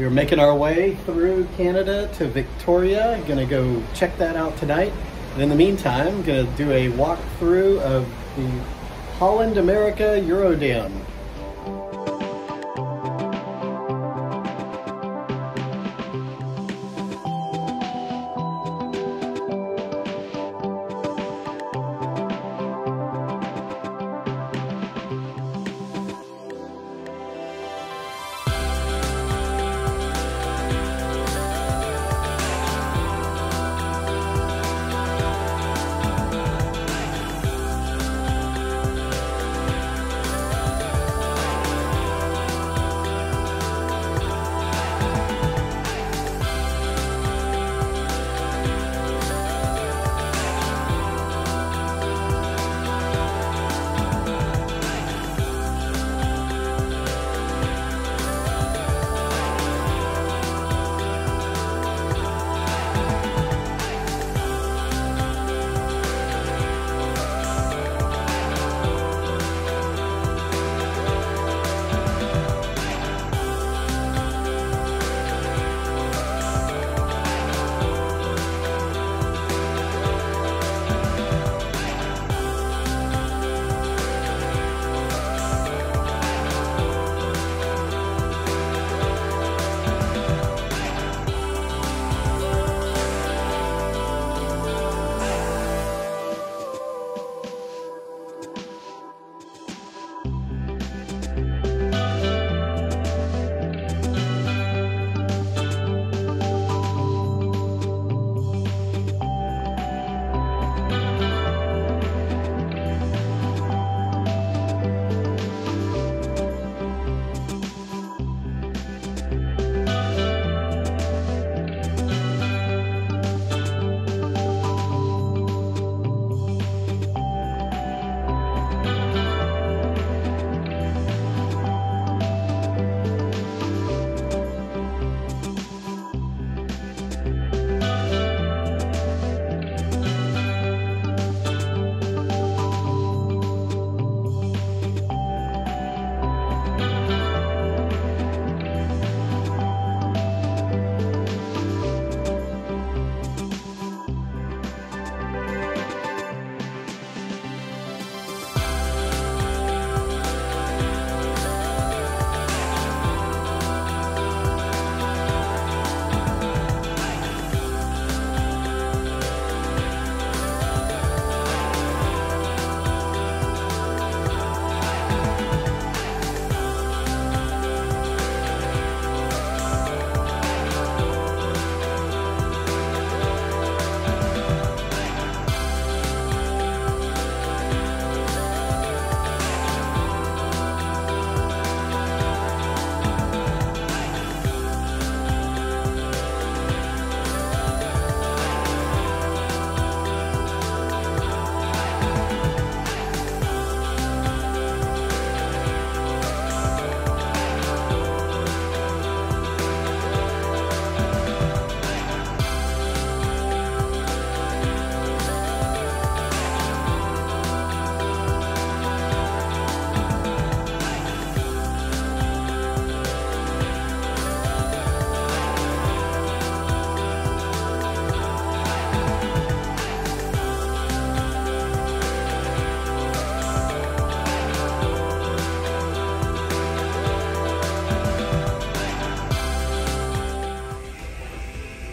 We are making our way through Canada to Victoria. Gonna go check that out tonight. And in the meantime, gonna do a walkthrough of the Holland America Eurodam.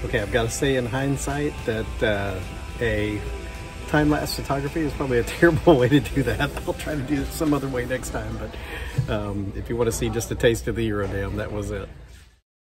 Okay, I've got to say in hindsight that uh, a time-lapse photography is probably a terrible way to do that. I'll try to do it some other way next time, but um, if you want to see just a taste of the Eurodam, that was it.